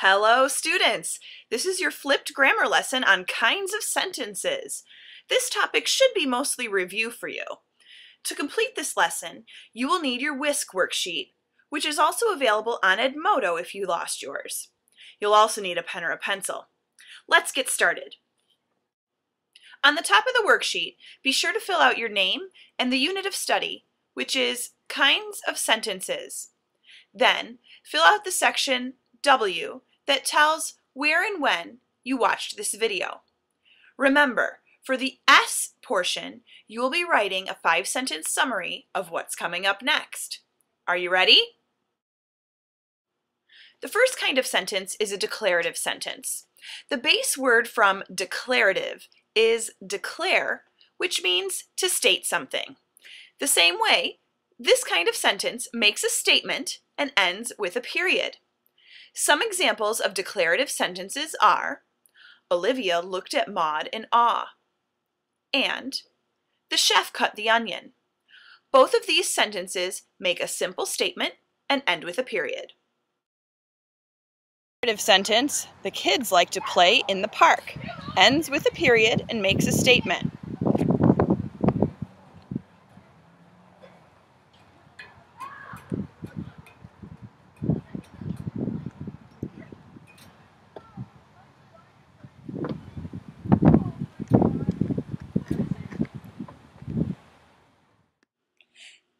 Hello students! This is your flipped grammar lesson on kinds of sentences. This topic should be mostly review for you. To complete this lesson, you will need your WSQ worksheet, which is also available on Edmodo if you lost yours. You'll also need a pen or a pencil. Let's get started. On the top of the worksheet, be sure to fill out your name and the unit of study, which is Kinds of Sentences. Then, fill out the section W that tells where and when you watched this video. Remember, for the S portion, you will be writing a five-sentence summary of what's coming up next. Are you ready? The first kind of sentence is a declarative sentence. The base word from declarative is declare, which means to state something. The same way, this kind of sentence makes a statement and ends with a period. Some examples of declarative sentences are Olivia looked at Maud in awe and the chef cut the onion. Both of these sentences make a simple statement and end with a period. Declarative sentence, the kids like to play in the park, ends with a period and makes a statement.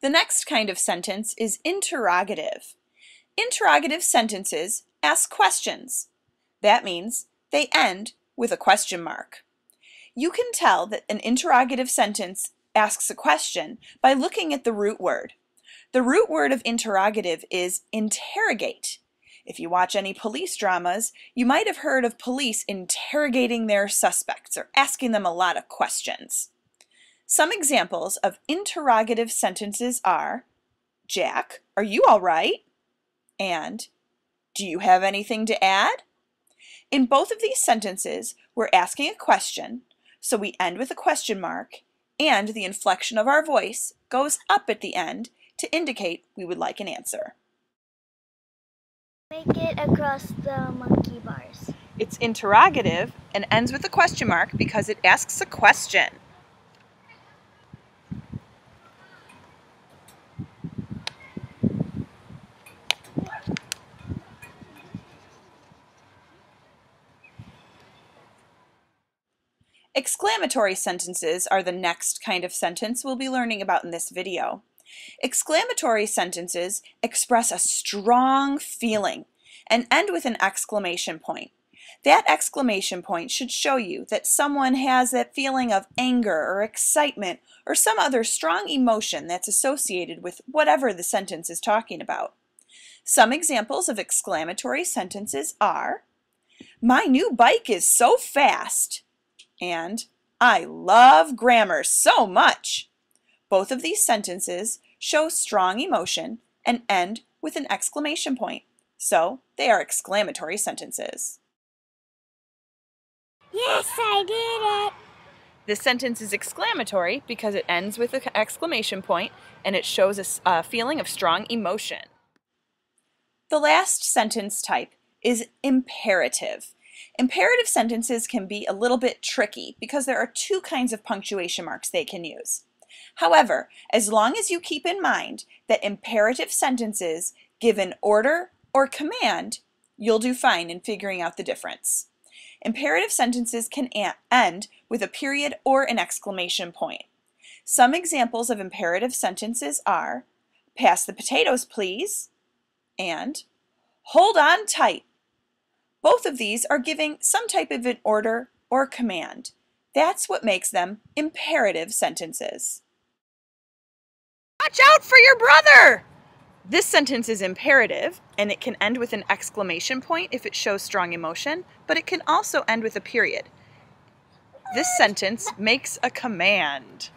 The next kind of sentence is interrogative. Interrogative sentences ask questions. That means they end with a question mark. You can tell that an interrogative sentence asks a question by looking at the root word. The root word of interrogative is interrogate. If you watch any police dramas, you might have heard of police interrogating their suspects or asking them a lot of questions. Some examples of interrogative sentences are, Jack, are you all right? And, do you have anything to add? In both of these sentences, we're asking a question, so we end with a question mark, and the inflection of our voice goes up at the end to indicate we would like an answer. Make it across the monkey bars. It's interrogative and ends with a question mark because it asks a question. Exclamatory sentences are the next kind of sentence we'll be learning about in this video. Exclamatory sentences express a strong feeling and end with an exclamation point. That exclamation point should show you that someone has that feeling of anger or excitement or some other strong emotion that's associated with whatever the sentence is talking about. Some examples of exclamatory sentences are, My new bike is so fast and I love grammar so much. Both of these sentences show strong emotion and end with an exclamation point, so they are exclamatory sentences. Yes, I did it! This sentence is exclamatory because it ends with an exclamation point and it shows a, a feeling of strong emotion. The last sentence type is imperative. Imperative sentences can be a little bit tricky because there are two kinds of punctuation marks they can use. However, as long as you keep in mind that imperative sentences give an order or command, you'll do fine in figuring out the difference. Imperative sentences can end with a period or an exclamation point. Some examples of imperative sentences are, pass the potatoes please, and hold on tight. Both of these are giving some type of an order or command. That's what makes them imperative sentences. Watch out for your brother! This sentence is imperative, and it can end with an exclamation point if it shows strong emotion, but it can also end with a period. This sentence makes a command.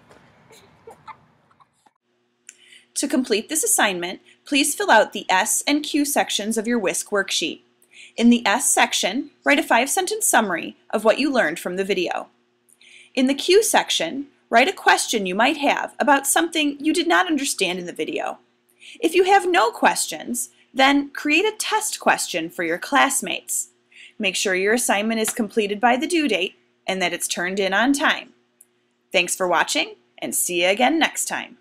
To complete this assignment, please fill out the S and Q sections of your WSQ worksheet. In the S section, write a five-sentence summary of what you learned from the video. In the Q section, write a question you might have about something you did not understand in the video. If you have no questions, Then create a test question for your classmates. Make sure your assignment is completed by the due date and that it's turned in on time. Thanks for watching and see you again next time.